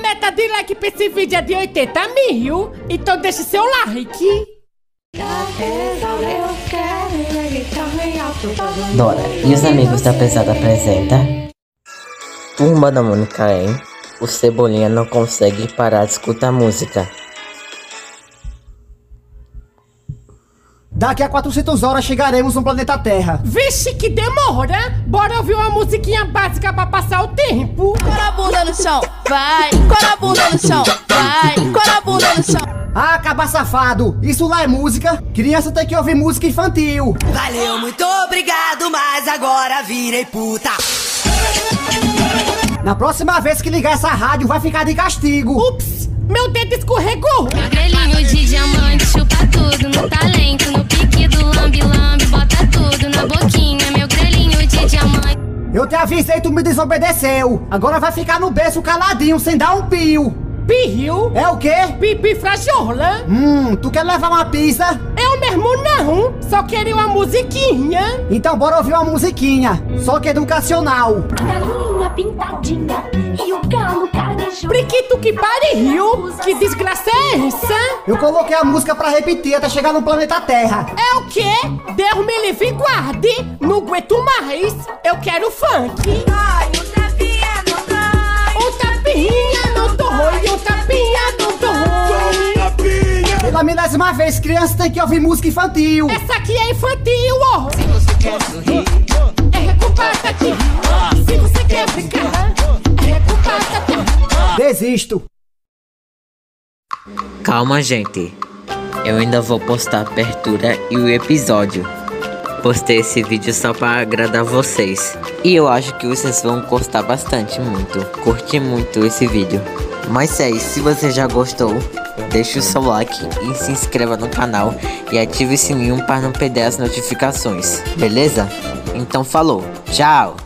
meta de like pra esse vídeo é de 80 mil. Então deixe seu like. Dora, e os amigos da pesada apresenta? Turma da Mônica, hein? O Cebolinha não consegue parar de escutar música. Daqui a 400 horas chegaremos no planeta Terra. Vixe, que demora. Bora ouvir uma musiquinha básica pra passar o tempo. Cora a bunda no chão, vai. Cora a bunda no chão, vai. Cora a bunda no chão. Ah, acaba safado! Isso lá é música? Criança tem que ouvir música infantil. Valeu, muito obrigado, mas agora virei puta. Na próxima vez que ligar essa rádio, vai ficar de castigo. Ups, meu dedo escorregou. Grelhinho de diamante, chupa Eu te avisei, tu me desobedeceu. Agora vai ficar no berço caladinho, sem dar um pio. Pirril. É o quê? Pipi frajola. Hum, tu quer levar uma pizza? Eu mesmo não. Só queria uma musiquinha. Então bora ouvir uma musiquinha. Só que educacional. galinha pintadinha e o galo. Priquito que pariu. Que desgraça é essa? Eu coloquei a música pra repetir até chegar no planeta Terra. É o quê? Deus me livre e guarde. Não aguento mais. Eu quero funk. Ai, o tapinha não dói. O tapinha não dói. O tapinha não dói. Pela milésima vez, criança tem que ouvir música infantil. Essa aqui é infantil, ó. Se você quer sorrir, Desisto. Calma, gente. Eu ainda vou postar a abertura e o episódio. Postei esse vídeo só para agradar vocês. E eu acho que vocês vão gostar bastante, muito. Curti muito esse vídeo. Mas é isso, se você já gostou, deixe o seu like e se inscreva no canal e ative o sininho para não perder as notificações, beleza? Então falou, tchau!